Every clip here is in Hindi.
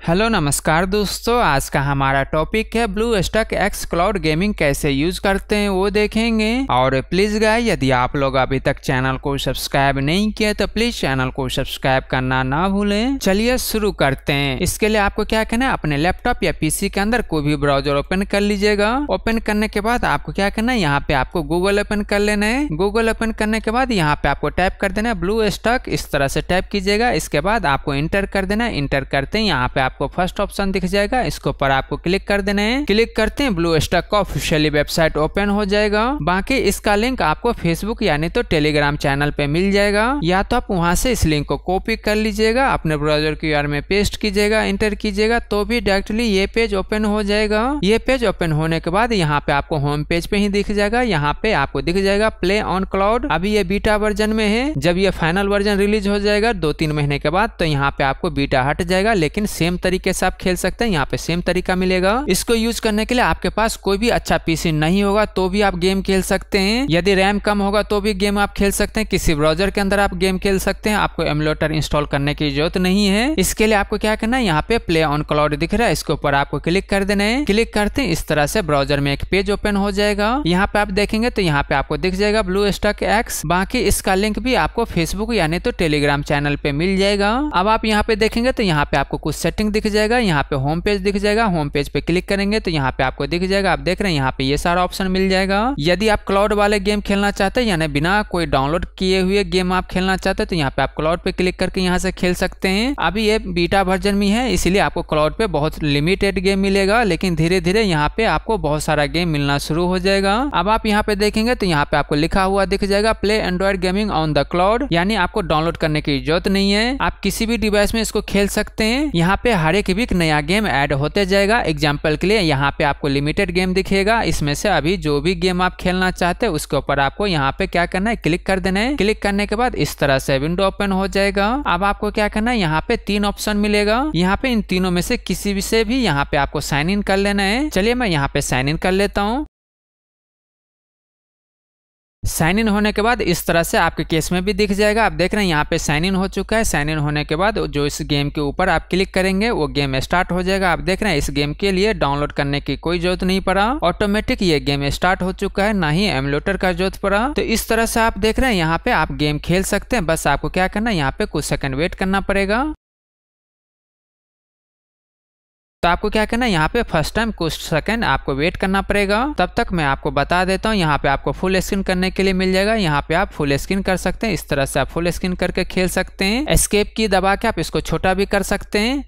हेलो, नमस्कार दोस्तों। आज का हमारा टॉपिक है BlueStacks X cloud gaming कैसे यूज़ करते हैं, वो देखेंगे। और प्लीज़ गाय यदि आप लोग अभी तक चैनल को सब्सक्राइब नहीं किया तो प्लीज़ चैनल को सब्सक्राइब करना ना भूलें। चलिए शुरू करते हैं। इसके लिए आपको क्या करना है, अपने लैपटॉप या पीसी के अंदर कोई भी ब्राउज़र ओपन कर लीजिएगा। ओपन करने के बाद आपको क्या करना है, यहाँ पे आपको गूगल ओपन कर लेना है। गूगल ओपन करने के बाद यहाँ पे आपको टाइप कर देना है ब्लू स्टक इस तरह से टाइप कीजिएगा। इसके बाद आपको इंटर कर देना है। इंटर करते हैं यहाँ पे आपको फ़र्स्ट ऑप्शन दिख जाएगा, इसके ऊपर आपको क्लिक कर देना है। क्लिक करते हैं, ब्लू स्टॉक का ऑफिशियली वेबसाइट ओपन हो जाएगा। बाकी इसका लिंक आपको फेसबुक यानी तो टेलीग्राम चैनल पे मिल जाएगा। या तो आप वहाँ से इस लिंक को कॉपी कर लीजिएगा, अपने ब्राउज़र क्यू में पेस्ट कीजिएगा इंटर कीजिएगा तो भी डायरेक्टली ये पेज ओपन हो जाएगा। ये पेज ओपन होने के बाद यहाँ पे आपको होम पेज पे ही दिख जाएगा, यहाँ पे आपको दिख जाएगा प्ले ऑन क्लाउड। अभी ये बीटा वर्जन में है, जब ये फाइनल वर्जन रिलीज़ हो जाएगा दो तीन महीने के बाद तो यहाँ पे आपको बीटा हट जाएगा, लेकिन सेम तरीके से आप खेल सकते हैं, यहाँ पे सेम तरीका मिलेगा। इसको यूज़ करने के लिए आपके पास कोई भी अच्छा पीसी नहीं होगा तो भी आप गेम खेल सकते हैं। यदि रैम कम होगा तो भी गेम आप खेल सकते हैं। किसी ब्राउज़र के अंदर आप गेम खेल सकते हैं। आपको एमुलेटर इंस्टॉल करने की ज़रूरत नहीं है। इसके लिए आपको क्या करना है, यहाँ पे प्ले ऑन क्लाउड दिख रहा है। इसके ऊपर आपको क्लिक कर देना है। क्लिक करते हैं इस तरह से ब्राउज़र में एक पेज ओपन हो जाएगा। यहाँ पे आप देखेंगे तो यहाँ पे आपको दिख जाएगा ब्लू स्टॉक एक्स बाकी इसका लिंक भी आपको फेसबुक यानी तो टेलीग्राम चैनल पे मिल जाएगा। अब आप यहाँ पे देखेंगे तो यहाँ पे आपको कुछ सेटिंग दिख जाएगा, यहाँ पे होम पेज दिख जाएगा होम पेज पे क्लिक करेंगे तो यहाँ पे आपको दिख जाएगा। आप देख रहे हैं, यहाँ पे ये सारा ऑप्शन मिल जाएगा। यदि आप क्लाउड वाले गेम खेलना चाहते हैं, यानी बिना कोई डाउनलोड किए हुए गेम आप खेलना चाहते हैं तो यहाँ पे आप क्लाउड पे क्लिक करके यहाँ से खेल सकते हैं। अभी ये बीटा वर्जन में है, इसीलिए आपको क्लाउड पे बहुत लिमिटेड गेम मिलेगा, लेकिन धीरे धीरे यहाँ पे आपको बहुत सारा गेम मिलना शुरू हो जाएगा। अब आप यहाँ पे देखेंगे तो यहाँ पे आपको लिखा हुआ दिख जाएगा play android gaming on the cloud यानी आपको डाउनलोड करने की ज़रूरत नहीं है। आप किसी भी डिवाइस में इसको खेल सकते हैं। यहाँ पे हर एक वीक नया गेम ऐड होते जाएगा। एग्ज़ाम्पल के लिए यहाँ पे आपको लिमिटेड गेम दिखेगा। इसमें से अभी जो भी गेम आप खेलना चाहते हैं, उसके ऊपर आपको यहाँ पे क्या करना है? क्लिक कर देना है। क्लिक करने के बाद इस तरह से विंडो ओपन हो जाएगा। अब आपको क्या करना है? यहाँ पे तीन ऑप्शन मिलेगा। यहाँ पे इन तीनों में से किसी भी से भी यहाँ पे आपको साइन इन कर लेना है। चलिए मैं यहाँ पे साइन इन कर लेता हूँ। साइन इन होने के बाद इस तरह से आपके केस में भी दिख जाएगा। आप देख रहे हैं, यहाँ पे साइन इन हो चुका है। साइन इन होने के बाद जो इस गेम के ऊपर आप क्लिक करेंगे, वो गेम स्टार्ट हो जाएगा। आप देख रहे हैं, इस गेम के लिए डाउनलोड करने की कोई ज़रूरत नहीं पड़ा। ऑटोमेटिक ये गेम स्टार्ट हो चुका है, ना ही एमुलेटर का ज़रूरत पड़ा। तो इस तरह से आप देख रहे हैं, यहाँ पे आप गेम खेल सकते हैं। बस आपको क्या करना है, यहाँ पे कुछ सेकंड वेट करना पड़ेगा। तो आपको क्या करना है? यहाँ पे फ़र्स्ट टाइम कुछ सेकंड आपको वेट करना पड़ेगा। तब तक मैं आपको बता देता हूँ, यहाँ पे आपको फुल स्क्रीन करने के लिए मिल जाएगा। यहाँ पे आप फुल स्क्रीन कर सकते हैं। इस तरह से आप फुल स्क्रीन करके खेल सकते हैं। एस्केप की दबा के आप इसको छोटा भी कर सकते हैं।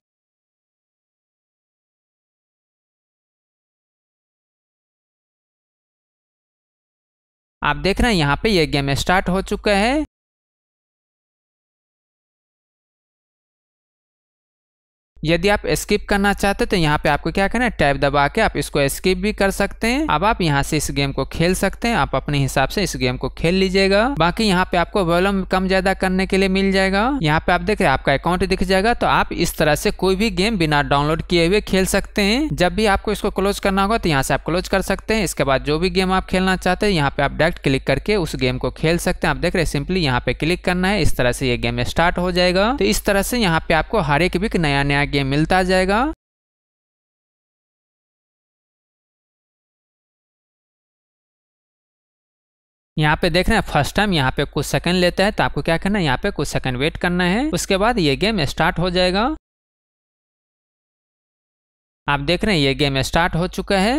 आप देख रहे हैं, यहाँ पे ये गेम स्टार्ट हो चुका है। यदि आप स्किप करना चाहते तो यहाँ पे आपको क्या करना है? टैब दबा के आप इसको स्किप भी कर सकते हैं। अब आप यहाँ से इस गेम को खेल सकते हैं। आप अपने हिसाब से इस गेम को खेल लीजिएगा। बाकी यहाँ पे आपको वॉल्यूम कम ज़्यादा करने के लिए मिल जाएगा। यहाँ पे आप देख रहे हैं, आपका अकाउंट दिख जाएगा। तो आप इस तरह से कोई भी गेम बिना डाउनलोड किए हुए खेल सकते हैं। जब भी आपको इसको क्लोज करना होगा तो यहाँ से आप क्लोज कर सकते हैं। इसके बाद जो भी गेम आप खेलना चाहते हैं, यहाँ पे आप डायरेक्ट क्लिक करके उस गेम को खेल सकते हैं। आप देख रहे हैं सिंपली यहाँ पे क्लिक करना है। इस तरह से ये गेम स्टार्ट हो जाएगा। तो इस तरह से यहाँ पे आपको हर एक वीक नया नया गेम मिलता जाएगा। यहाँ पे देख रहे हैं फ़र्स्ट टाइम यहाँ पे कुछ सेकंड लेता है तो आपको क्या करना है? यहाँ पे कुछ सेकंड वेट करना है, उसके बाद ये गेम स्टार्ट हो जाएगा। आप देख रहे हैं, ये गेम स्टार्ट हो चुका है।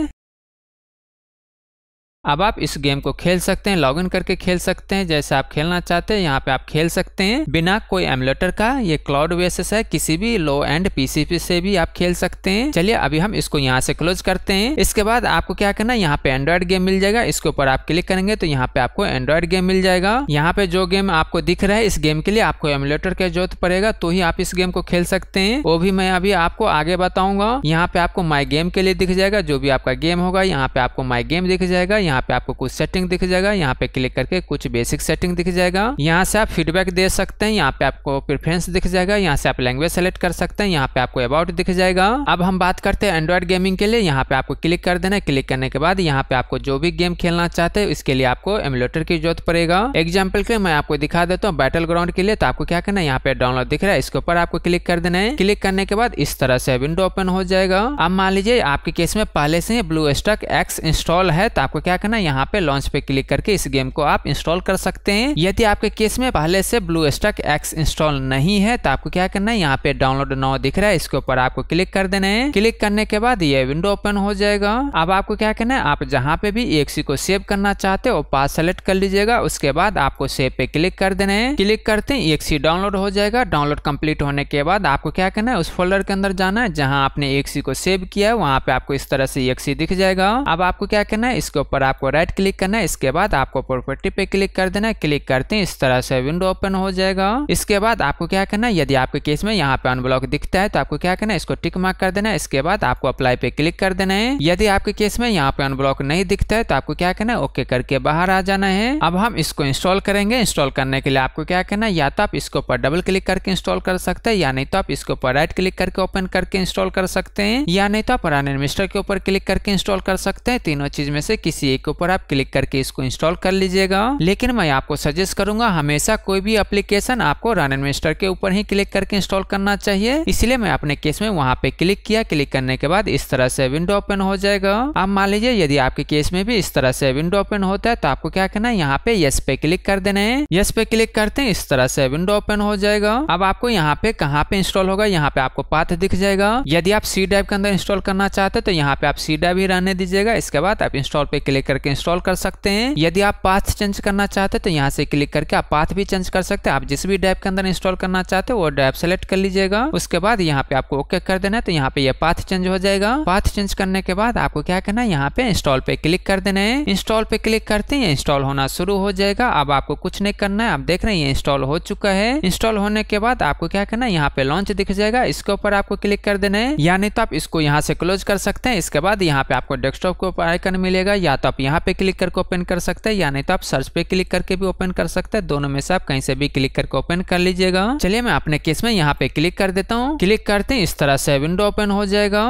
अब आप इस गेम को खेल सकते हैं, लॉगिन करके खेल सकते हैं, जैसे आप खेलना चाहते हैं, यहाँ पे आप खेल सकते हैं। बिना कोई एमुलेटर का, ये क्लाउड बेसिस है, किसी भी लो एंड पीसीपी से भी आप खेल सकते हैं। चलिए, अभी हम इसको यहाँ से क्लोज करते हैं। इसके बाद आपको क्या करना है, यहाँ पे एंड्रॉइड गेम मिल जाएगा, इसके ऊपर आप क्लिक करेंगे तो यहाँ पे आपको एंड्रॉइड गेम मिल जाएगा। यहाँ पे जो गेम आपको दिख रहा है, इस गेम के लिए आपको एमुलेटर की ज़रूरत पड़ेगा तो ही आप इस गेम को खेल सकते हैं। वो भी मैं अभी आपको आगे बताऊँगा। यहाँ पे आपको माई गेम के लिए दिख जाएगा, जो भी आपका गेम होगा, यहाँ पे आपको माई गेम दिख जाएगा यहाँ पे आपको कुछ सेटिंग दिख जाएगा। यहाँ पे क्लिक करके कुछ बेसिक सेटिंग दिख जाएगा। यहाँ से आप फीडबैक दे सकते हैं। यहाँ पे आपको प्रेफरेंस दिख जाएगा। यहाँ से आप लैंग्वेज सेलेक्ट कर सकते हैं। यहाँ पे आपको अबाउट दिख जाएगा। अब हम बात करते हैं एंड्रॉइड गेमिंग के लिए। यहाँ पे आपको क्लिक कर देना क्लिक करने के बाद यहाँ पे आपको जो भी गेम खेलना चाहते हैं इसके लिए आपको एमुलेटर की ज़रूरत पड़ेगा। एग्ज़ाम्पल के मैं आपको दिखा देता हूँ बैटल ग्राउंड के लिए। तो आपको क्या करना है? यहाँ पे डाउनलोड दिख रहा है। इसके ऊपर आपको क्लिक कर देना है। क्लिक करने के बाद इस तरह से विंडो ओपन हो जाएगा। अब मान लीजिए आपके केस में पहले से ब्लू स्टक एक्स इंस्टॉल है। तो आपको क्या करना यहाँ पे लॉन्च पे क्लिक करके इस गेम को आप इंस्टॉल कर सकते हैं। यदि आपके केस में पहले से ब्लू स्टक एक्स इंस्टॉल नहीं है तो आपको क्या करना है, यहाँ पे डाउनलोड नाउ दिख रहा है, इसके ऊपर आपको क्लिक कर देना है। क्लिक करने के बाद ये विंडो ओपन हो जाएगा। अब आपको क्या करना है, आप जहाँ पे भी एक्सी को सेव करना चाहते हो पास सेलेक्ट कर लीजिएगा, उसके बाद आपको सेव पे क्लिक कर देना है। क्लिक करते हैं एक्सी डाउनलोड हो जाएगा। डाउनलोड कंप्लीट होने के बाद आपको क्या करना है, उस फोल्डर के अंदर जाना है, जहाँ आपने एक्सी को सेव किया है, वहाँ पे आपको इस तरह से एक्सी दिख जाएगा। अब आपको क्या करना है, इसके ऊपर आपको राइट क्लिक करना है, इसके बाद आपको प्रॉपर्टी पे क्लिक कर देना है। क्लिक करते हैं, इस तरह से विंडो ओपन हो जाएगा। इसके बाद आपको क्या करना है, यदि आपके केस में यहाँ पे अनब्लॉक दिखता है तो आपको क्या करना है, इसको टिक मार्क कर देना है। इसके बाद आपको अप्लाई पे क्लिक कर देना है। यदि आपके केस में यहाँ पे अनब्लॉक नहीं दिखता है तो आपको क्या करना है ओके करके बाहर आ जाना है। अब हम इसको इंस्टॉल करेंगे। इंस्टॉल करने के लिए आपको क्या करना है, या तो आप इसके ऊपर डबल क्लिक करके इंस्टॉल कर सकते हैं, या नहीं तो आप इसके ऊपर राइट क्लिक करके ओपन करके इंस्टॉल कर सकते हैं, या नहीं तो आप रन के ऊपर क्लिक करके इंस्टॉल कर सकते हैं। तीनों चीज़ में से किसी के ऊपर आप क्लिक करके इसको इंस्टॉल कर लीजिएगा। लेकिन मैं आपको सजेस्ट करूँगा, हमेशा कोई भी एप्लीकेशन आपको रन एडमिनिस्टर के ऊपर ही क्लिक करके इंस्टॉल करना चाहिए। इसलिए मैं अपने केस में वहाँ पे क्लिक किया। क्लिक करने के बाद इस तरह से विंडो ओपन हो जाएगा। आप मान लीजिए, यदि आपके केस में भी इस तरह से विंडो ओपन होता है तो आपको क्या करना है? यहाँ पे यस पे क्लिक कर देना है। यस पे क्लिक करते हैं इस तरह से विंडो ओपन हो जाएगा। अब आपको यहाँ पे कहाँ पे इंस्टॉल होगा? यहाँ पे आपको पाथ दिख जाएगा। यदि आप सी ड्राइव के अंदर इंस्टॉल करना चाहते हैं तो यहाँ पे आप सी ड्राइव ही रहने दीजिएगा। इसके बाद आप इंस्टॉल पे क्लिक करके इंस्टॉल कर सकते हैं। यदि आप पाथ चेंज करना चाहते हैं तो यहाँ से क्लिक करके आप पाथ भी चेंज कर सकते हैं। आप जिस भी ड्राइव के अंदर इंस्टॉल करना चाहते हो, वो ड्राइव सेलेक्ट कर लीजिएगा। उसके बाद यहाँ पे आपको ओके कर देना है तो यहाँ पे ये पाथ चेंज हो जाएगा। पाथ चेंज करने के बाद आपको क्या करना है, यहाँ पे इंस्टॉल पे क्लिक कर देना है। इंस्टॉल पे क्लिक करते हैं इंस्टॉल होना शुरू हो जाएगा। अब आपको कुछ नहीं करना है। आप देख रहे हैं इंस्टॉल हो चुका है। इंस्टॉल होने के बाद आपको क्या करना है, यहाँ पे लॉन्च दिख जाएगा। इसके ऊपर आपको क्लिक कर देना है। या नहीं तो आप इसको यहाँ से क्लोज कर सकते हैं। इसके बाद यहाँ पे आपको डेस्कटॉप के ऊपर आइकन मिलेगा, या तो आप यहाँ पे क्लिक करके ओपन कर सकते हैं, या नहीं तो आप सर्च पे क्लिक करके भी ओपन कर सकते हैं। दोनों में से आप कहीं से भी क्लिक करके ओपन कर लीजिएगा। चलिए मैं अपने केस में यहाँ पे क्लिक कर देता हूँ। क्लिक करते हैं इस तरह से विंडो ओपन हो जाएगा।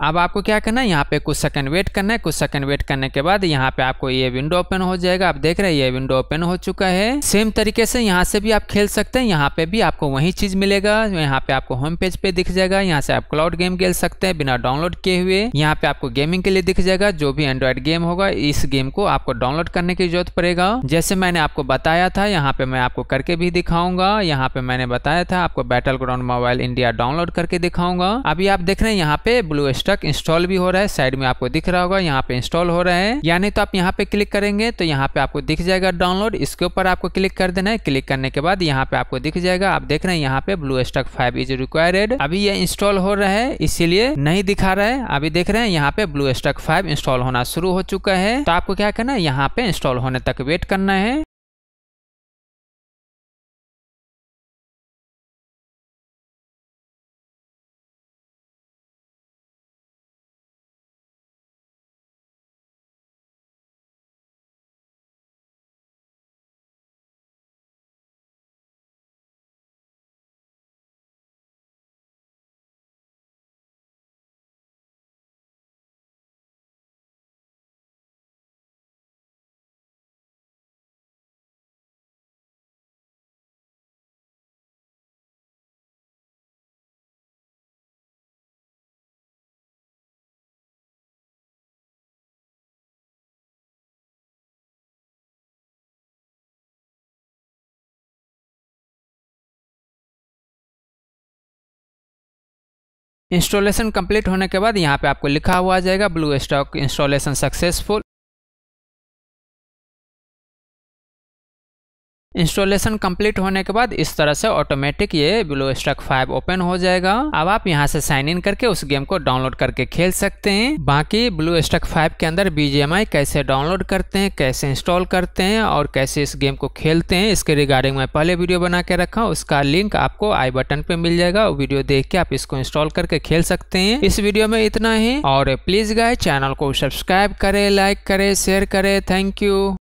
अब आपको क्या करना है? यहाँ पे कुछ सेकंड वेट करना है। कुछ सेकंड वेट करने के बाद यहाँ पे आपको ये विंडो ओपन हो जाएगा। आप देख रहे हैं, ये विंडो ओपन हो चुका है। सेम तरीके से यहाँ से भी आप खेल सकते हैं। यहाँ पे भी आपको वही चीज़ मिलेगा। यहाँ पे आपको होम पेज पे दिख जाएगा। यहाँ से आप क्लाउड गेम खेल सकते हैं बिना डाउनलोड किए हुए। यहाँ पे आपको गेमिंग के लिए दिख जाएगा। जो भी एंड्रॉइड गेम होगा, इस गेम को आपको डाउनलोड करने की ज़रूरत पड़ेगा। जैसे मैंने आपको बताया था, यहाँ पे मैं आपको करके भी दिखाऊँगा। यहाँ पे मैंने बताया था, आपको battle ground mobile India download करके दिखाऊँगा। अभी आप देख रहे हैं, यहाँ पे ब्लू स्टक इंस्टॉल भी हो रहा है साइड में आपको दिख रहा होगा, यहाँ पे इंस्टॉल हो रहा है। यानी तो आप यहाँ पे क्लिक करेंगे तो यहाँ पे आपको दिख जाएगा डाउनलोड इसके ऊपर आपको क्लिक कर देना है। क्लिक करने के बाद यहाँ पे आपको दिख जाएगा, आप देख रहे हैं यहाँ पे blue stack five is required अभी ये इंस्टॉल हो रहा है, इसीलिए नहीं दिखा रहा है। अभी देख रहे हैं यहाँ पे ब्लू स्टक फाइव इंस्टॉल होना शुरू हो चुका है। तो आपको क्या करना है, यहाँ पे इंस्टॉल होने तक वेट करना है। इंस्टॉलेशन कंप्लीट होने के बाद यहाँ पे आपको लिखा हुआ आ जाएगा blue stack installation successful installation complete होने के बाद इस तरह से ऑटोमेटिक ये ब्लू स्टक फाइव ओपन हो जाएगा। अब आप यहाँ से साइन इन करके उस गेम को डाउनलोड करके खेल सकते हैं। बाकी ब्लू स्टक फाइव के अंदर बीजेएमआई कैसे डाउनलोड करते हैं, कैसे इंस्टॉल करते हैं और कैसे इस गेम को खेलते हैं, इसके रिगार्डिंग मैं पहले वीडियो बना के रखा उसका लिंक आपको आई बटन पे मिल जाएगा। वीडियो देख के आप इसको इंस्टॉल करके खेल सकते हैं। इस वीडियो में इतना ही। और प्लीज़ गाय चैनल को सब्सक्राइब करे लाइक करे शेयर करे। Thank you